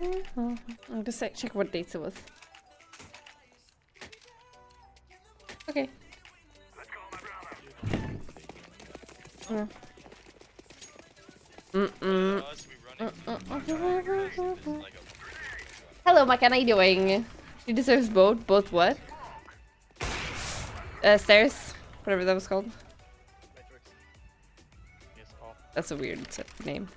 I'm just check what dates it was. Okay. Mm. Hello, Mike, how are you doing? She deserves both. Both what? Uh, stairs? Whatever that was called. That's a weird name.